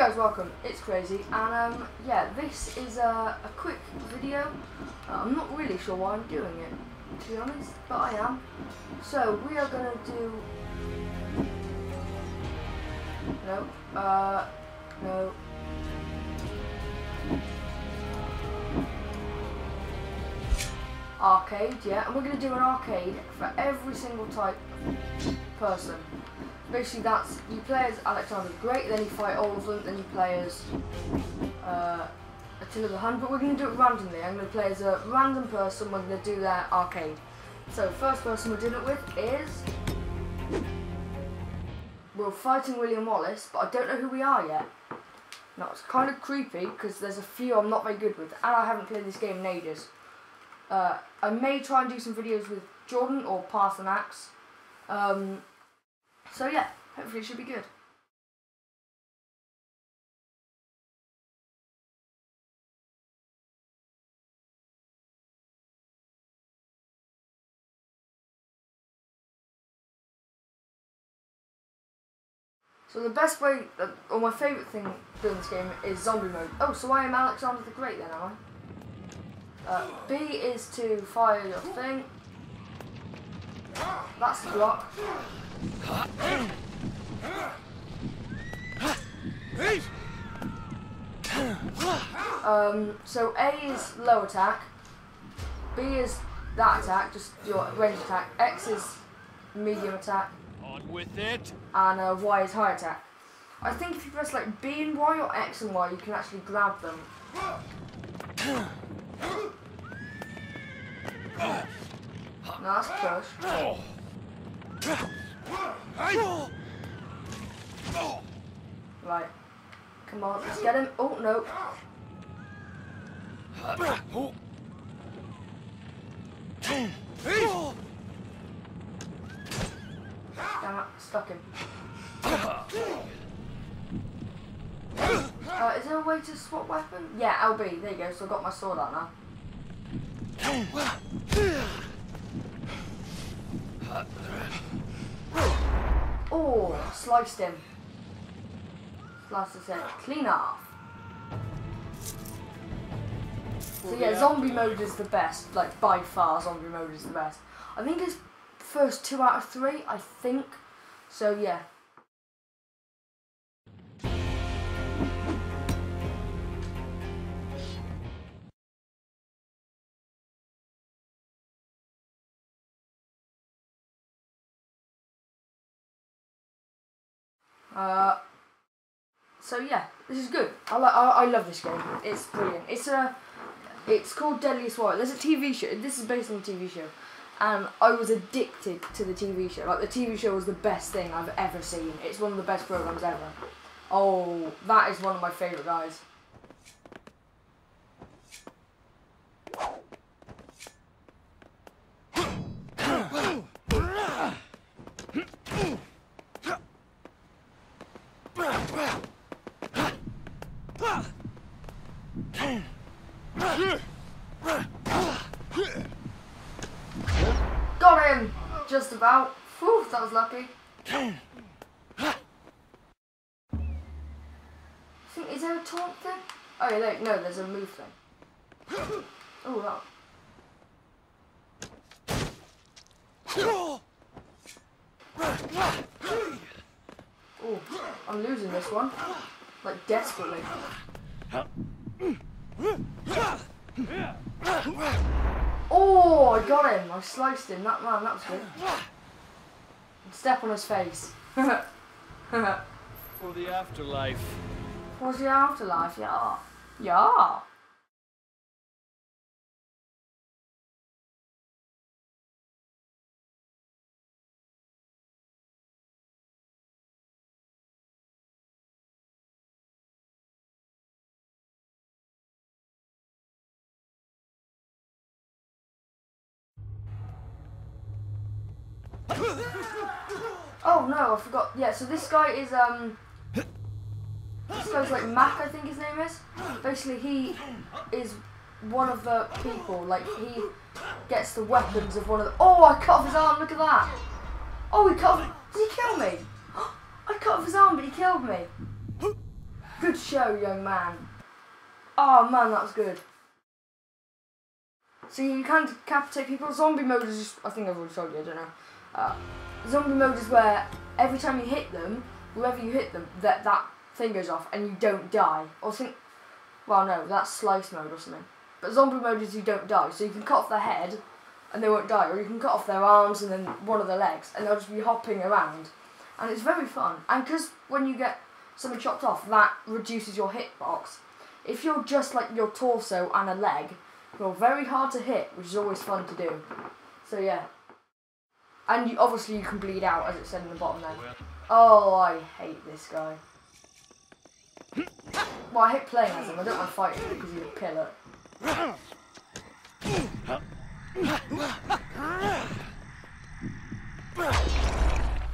guys, welcome. It's Crazy, and um, yeah, this is a, a quick video. Uh, I'm not really sure why I'm doing it, to be honest, but I am. So we are gonna do. No, uh, no. Arcade, yeah, and we're gonna do an arcade for every single type of person basically that's you play as Alexander the Great, then you fight all of them, then you play as uh, Attila the Hun. But we're going to do it randomly. I'm going to play as a random person. We're going to do their arcade. So first person we're doing it with is we're fighting William Wallace, but I don't know who we are yet. Now it's kind of creepy because there's a few I'm not very good with, and I haven't played this game in ages. Uh, I may try and do some videos with Jordan or Parthenax. Um, so yeah, hopefully it should be good. So the best way, or my favourite thing doing this game is zombie mode. Oh, so I am Alexander the Great then, am I? Uh, B is to fire your thing. That's the block. Um, so A is low attack, B is that attack, just your range attack, X is medium attack, on with it, and uh, Y is high attack. I think if you press like B and Y or X and Y, you can actually grab them. That's push. Right. Come on, let's get him. Oh, no. Damn it, stuck him. Uh, is there a way to swap weapon? Yeah, LB, there you go, so I've got my sword out now. Oh, sliced him. Sliced his head. Clean off. So oh, yeah, zombie mode is the best. Like by far, zombie mode is the best. I think it's first two out of three. I think. So yeah. Uh, so yeah, this is good. I. I, I love this game. It's brilliant. It's a. It's called Deadliest Warrior. There's a TV show. This is based on a TV show, and I was addicted to the TV show. Like the TV show was the best thing I've ever seen. It's one of the best programs ever. Oh, that is one of my favorite guys. Got him! Just about. Whew, that was lucky. think, is there a taunt thing? Oh, yeah, no, there's a move thing. Oh, that. Oh, I'm losing this one. Like, desperately. Oh, I got him. I sliced him. That man, that was good. Step on his face. for the afterlife. For the afterlife? Yeah. Yeah. Oh no, I forgot. Yeah, so this guy is um this guy's like Mac, I think his name is. Basically, he is one of the people. Like he gets the weapons of one of the. Oh, I cut off his arm. Look at that. Oh, he cut. Off, did he kill me? I cut off his arm, but he killed me. Good show, young man. Oh man, that was good. So you can decapitate people. Zombie mode is just, I think I've already told you, I don't know. Uh, zombie mode is where every time you hit them, whoever you hit them, that, that thing goes off and you don't die. Or think, well no, that's slice mode or something. But zombie mode is you don't die. So you can cut off their head and they won't die. Or you can cut off their arms and then one of their legs and they'll just be hopping around. And it's very fun. And because when you get something chopped off, that reduces your hitbox. If you're just like your torso and a leg, you're very hard to hit, which is always fun to do. So yeah. And you, obviously you can bleed out, as it said in the bottom there. Oh, I hate this guy. Well, I hate playing as him. I don't like fighting him because he's a pillar.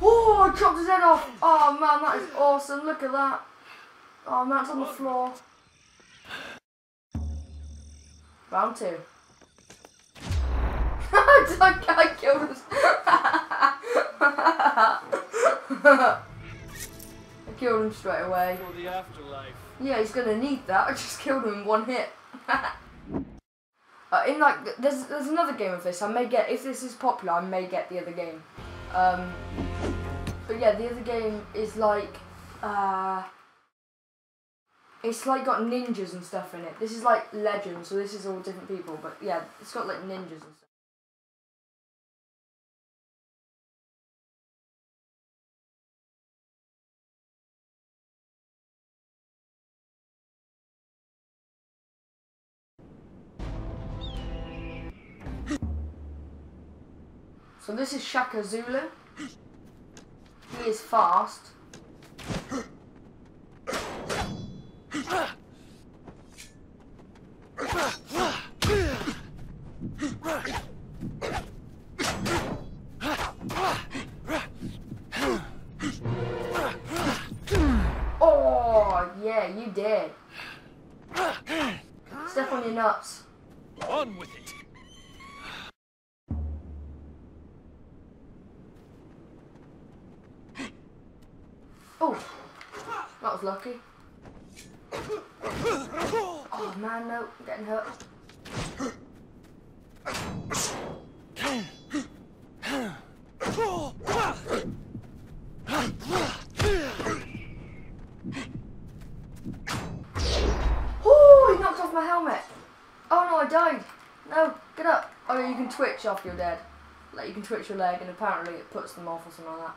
Oh, I chopped his head off. Oh man, that is awesome. Look at that. Oh man, it's on the floor. Round two. I, I killed him. I killed him straight away. For the afterlife. Yeah, he's gonna need that. I just killed him in one hit. uh, in like, there's there's another game of this. I may get if this is popular. I may get the other game. Um, but yeah, the other game is like, uh, it's like got ninjas and stuff in it. This is like Legend, so this is all different people. But yeah, it's got like ninjas and stuff. So this is Shaka Zulu. He is fast. Oh, yeah, you did. Step on your nuts. On with it. Oh, that was lucky. Oh man, no, I'm getting hurt. Oh, he knocked off my helmet. Oh no, I died. No, get up. Oh, you can twitch after you're dead. Like you can twitch your leg, and apparently it puts them off or something like that.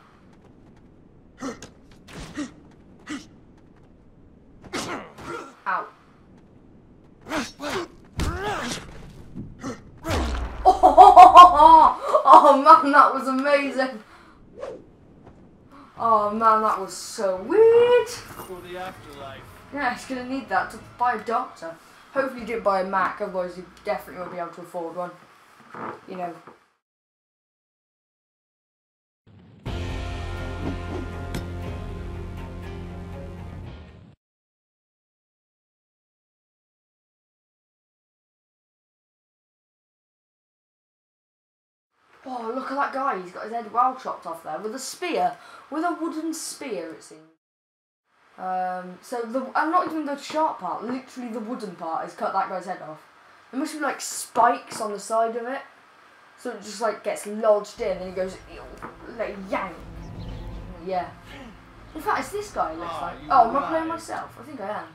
Ow. Oh, man, that was amazing. Oh man, that was so weird. For the afterlife. Yeah, he's gonna need that to buy a doctor. Hopefully you didn't buy a Mac, otherwise you definitely won't be able to afford one. You know. Oh, look at that guy. He's got his head well chopped off there with a spear. With a wooden spear, it seems. Um, so, the and not even the sharp part, literally the wooden part has cut that guy's head off. There must be like spikes on the side of it. So it just like gets lodged in and he goes, like yank. Yeah. In fact, it's this guy it looks Oh, like. Oh, am I playing myself? I think I am.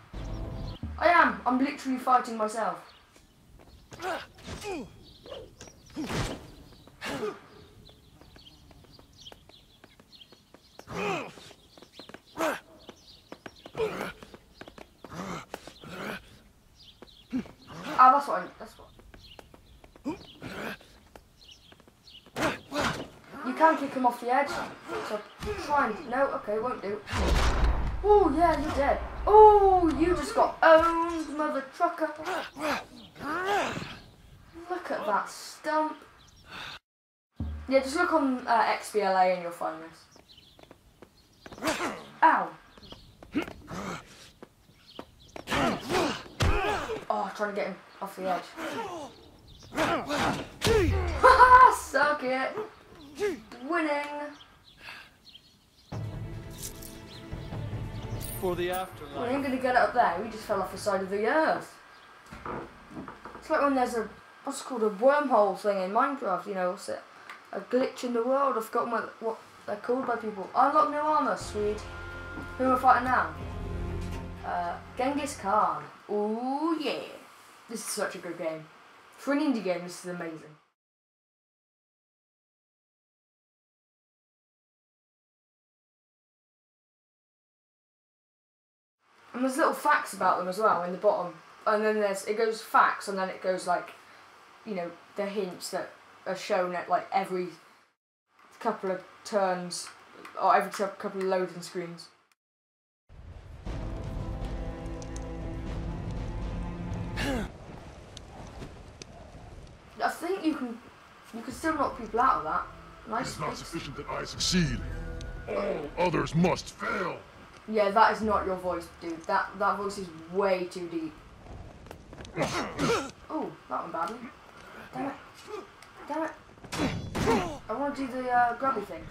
I am. I'm literally fighting myself. Ah, that's what. That's what. You can kick him off the edge. So try and no. Okay, won't do. Oh yeah, you're dead. Oh, you just got owned, mother trucker. Look at that stump. Yeah, just look on uh, XBLA and you'll find this. Ow. Oh, trying to get him off the edge. Haha, suck it. Winning. For the afterlife. We ain't gonna get it up there. We just fell off the side of the earth. It's like when there's a what's it called a wormhole thing in Minecraft. You know, what's it? A glitch in the world. I've forgotten what what they're called by people. Unlock new armor, sweet. Who am I fighting now? Uh, Genghis Khan. Ooh yeah. This is such a good game. For an indie game, this is amazing. And there's little facts about them as well in the bottom. And then there's it goes facts and then it goes like you know, the hints that are shown at like every couple of turns or every couple of loading screens. I think you can you can still knock people out of that. Nice. It's not sufficient that I succeed. All others must fail. Yeah, that is not your voice, dude. That that voice is way too deep. oh, that one badly. Damn it. Damn it. I want to do the uh, grubby thing.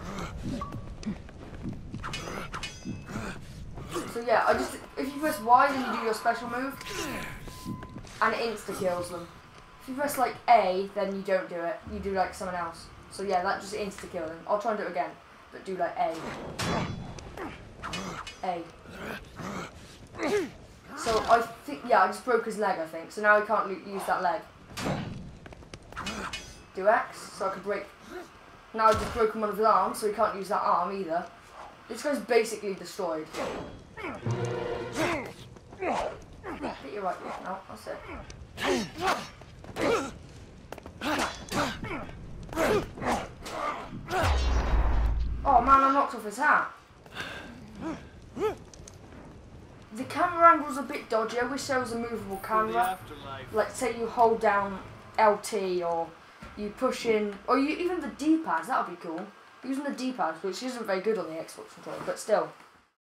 So yeah, I just if you press Y then you do your special move, and it insta kills them. If you press like A, then you don't do it. You do like someone else. So yeah, that just insta kill them. I'll try and do it again, but do like A. A. So I think yeah, I just broke his leg. I think so now he can't use that leg. Do X so I could break. Now I've just broken one of his arms, so he can't use that arm either. This guy's basically destroyed. Hit you right now. That's it. Oh man, I knocked off his hat. The camera angle's a bit dodgy. I wish there was a movable camera. Like say you hold down LT or you push in, or you even the D-pads. That would be cool. Using the D-pads, which isn't very good on the Xbox controller, but still.